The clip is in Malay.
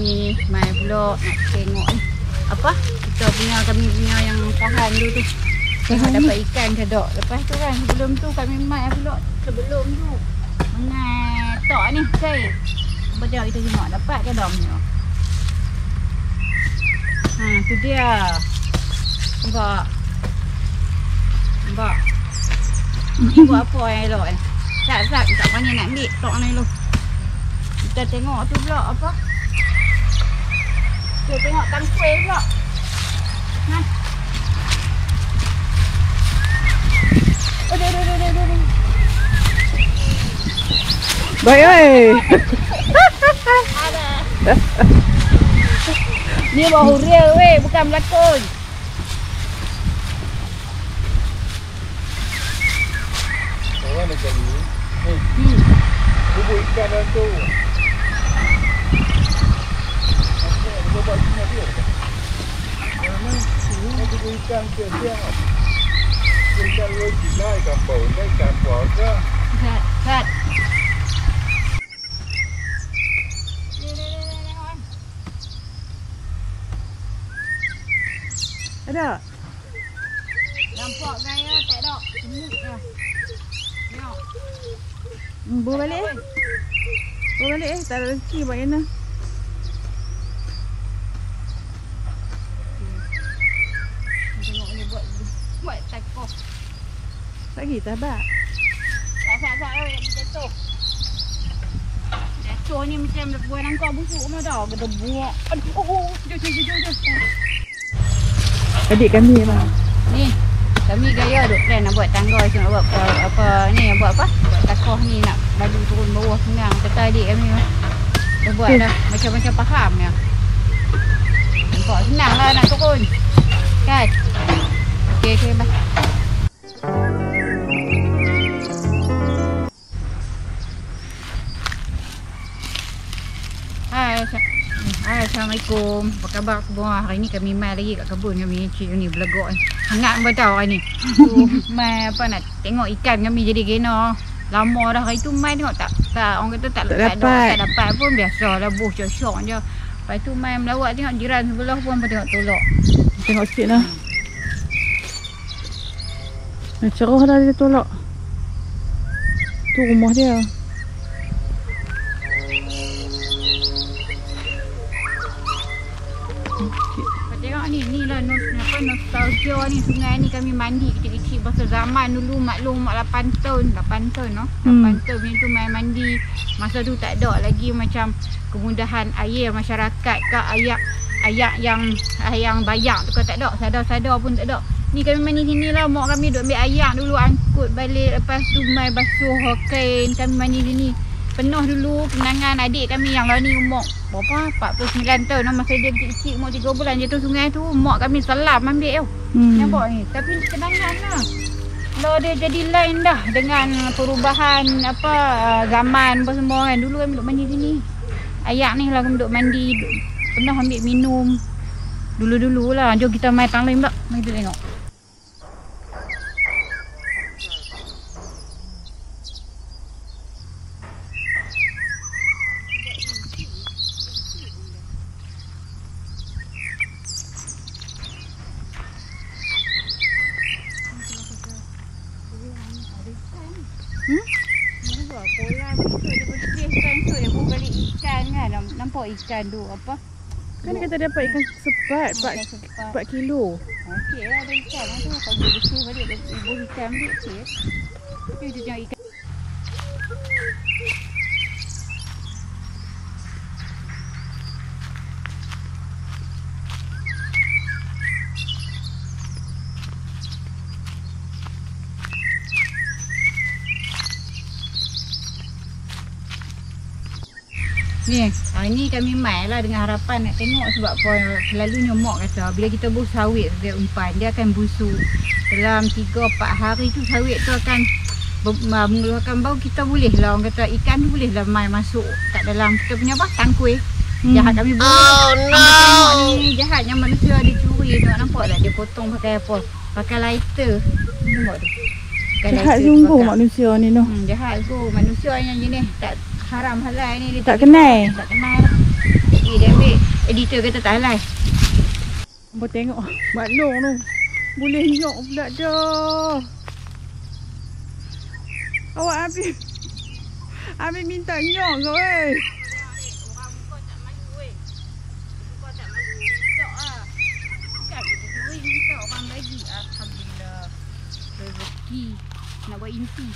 ni mai pula nak tengok ni. Apa? Kita punya kami punya yang tahan dulu tu. Tengok dapat ikan ke tak. Lepas tu kan sebelum tu kami mai pula sebelum tu. Mengat tok ni kai. Cuba tengok kita tengok dapat ke tak punya. Ha tu dia. Nampak. Nampak. Ni buat apa yang elok ni? Tak, tak, pandai nak ambil tok ni dulu. Kita tengok tu pula apa? Kita tengok tangkuih pula. Ha. Aduh, aduh, aduh, aduh, aduh. Baik oi. Ada. Ni bahu real weh, bukan berlakon. Orang nak cari ni. Hmm. Bubuk ikan dalam tu. Apa nak buat buat sini dia? Mana? Ini bubuk ikan ke siang ah. Ikan logik lah ikan bau ni ikan puasa. Sat, sat. Ada. Nampak gaya tak ada. Semut dah. Tengok. Hmm, bawa balik eh. Bawa balik eh. Tak ada rezeki buat kena. Tengok ni buat buat takoh. Lagi tak bak. Sat sat oi jatuh. Jatuh ni macam buah nangkau busuk mana dah. Kata buak. Aduh, oh, jom jom jom jom. Adik kami memang. Ni kami gaya duk plan nak buat tangga macam nak buat apa, apa ni buat apa? Buat takoh ni nak lalu turun bawah senang. Kata adik kami dah buat dah macam-macam faham ya. Nampak senang lah nak turun. Kan? Okey okey bye. Hai, Hai, Assalamualaikum. Apa khabar semua? Hari ni kami mai lagi kat kebun kami. Cik ni belegok ni. Hangat pun tahu hari ni. Tu, mai apa nak tengok ikan kami jadi kena. Lama dah hari tu mai tengok tak tak orang kata tak Tak tak, dapat. Ada, tak dapat pun biasalah buh cocok je. Lepas tu mai melawat tengok jiran sebelah pun pun tengok tolak. Tengok sikit lah. Dah cerah dah dia tolak. Tu rumah dia. Kau tengok ni, ni lah apa, nostalgia ni. Sungai ni kami mandi kecil-kecil Pasal zaman dulu maklum mak 8 tahun. 8 tahun no? 8 Hmm. tahun macam tu main mandi. Masa tu tak ada lagi macam kemudahan air masyarakat ke ayak ayak yang yang bayak tu ke tak ada. Sadar-sadar pun tak ada. Ni kami mandi sini lah. Mak kami duk ambil ayak dulu angkut balik. Lepas tu mai basuh kain kami mandi sini Penuh dulu kenangan adik kami yang lah ni umur berapa 49 tahun. Masa dia kecil-kecil umur 3 bulan jatuh sungai tu mak kami selam ambil tau Hmm. Nampak ni? Tapi kenangan lah. Kalau dia jadi lain dah dengan perubahan apa uh, zaman apa semua kan. Dulu kami duduk mandi sini. Ayak ni lah kami duduk mandi duk, pernah ambil minum. Dulu-dulu lah. Jom kita main tang lain pula mari kita tengok kolam tu dia bersihkan tu dia pun balik ikan kan Nam- nampak ikan tu apa Kan dia kata dapat ikan sepat Ikan 4, sepat. 4 kilo. Okey lah ada ikan tu Kalau dia bersih balik dia ikan balik okey dia tengok ikan Ni, hari ni kami mai lah dengan harapan nak tengok sebab apa selalunya mak kata bila kita bus sawit dia umpan dia akan busuk. Dalam 3 4 hari tu sawit tu akan mengeluarkan bau kita boleh lah orang kata ikan tu boleh lah mai masuk kat dalam kita punya apa tangkuih. Hmm. Jahat kami boleh. Oh no. Tengok ni jahatnya manusia dia curi tengok nampak tak dia potong pakai apa? Pakai lighter. Nampak tu. Pakai Jahat lighter sungguh manusia ni noh. Hmm, jahat tu manusia yang jenis tak haram halal ni dia Tak kenal. tak kenal. Eh dia ambil editor kata tak halal. Abang tengok Mak Long tu Boleh nyok pula dah Awak habis Habis minta nyok kau eh weh. Ah. Rezeki. Nak buat inti.